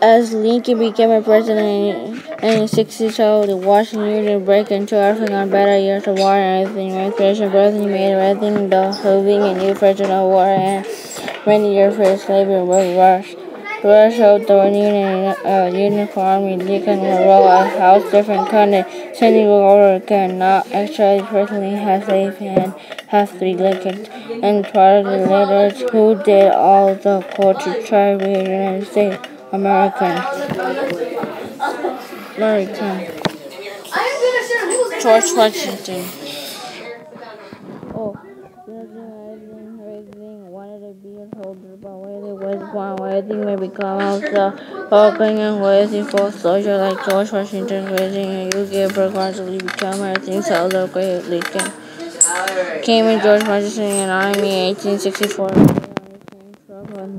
As Lincoln became a president in 1962, the Washington Union broke into everything on better years of war and everything. Emancipation, President made everything the having a new president of war and many years for slavery was rushed. Rush showed the Union uh, uniform Lincoln role as House different country, sending order cannot actually personally have safe and have three Lincoln and part of the leaders who did all the culture try to the United States. American. American. George Washington. Oh, everything wanted to be told about where they was born, where they may become of the Falcon and waiting for soldier like George Washington, raising and you give gradually become everything so the great Lincoln. Came in George Washington in Army 1864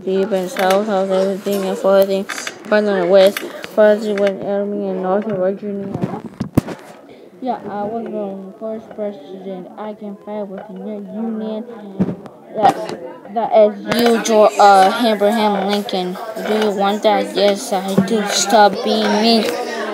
deep and south of everything and forthing farther west, farther west Army and North Virginia. Yeah, I was the first president. I can fight with the union. That as you, George, uh, Abraham Lincoln. Do you want that? Yes, I do. Stop being mean.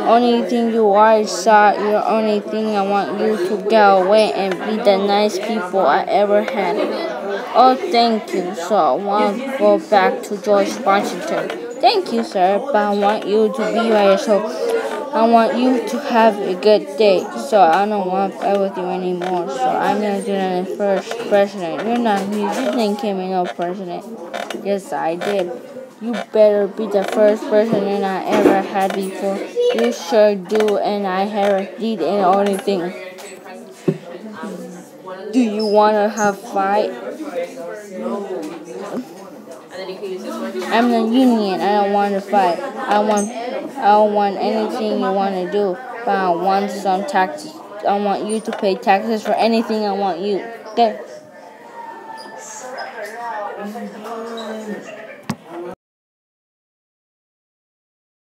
Only thing you are is sad. Your only thing I want you to go away and be the nice people I ever had. Oh, thank you. So I want to go back to George Washington. Thank you, sir, but I want you to be by yourself. I want you to have a good day. So I don't want to fight with you anymore. So I'm gonna do the first president. You're not. You didn't give me no president. Yes, I did. You better be the first president I ever had before. You sure do, and I haven't did anything. Do you wanna have fight? I'm the union. I don't want to fight. I want. I don't want anything you want to do, but I want some taxes. I want you to pay taxes for anything I want you. Okay.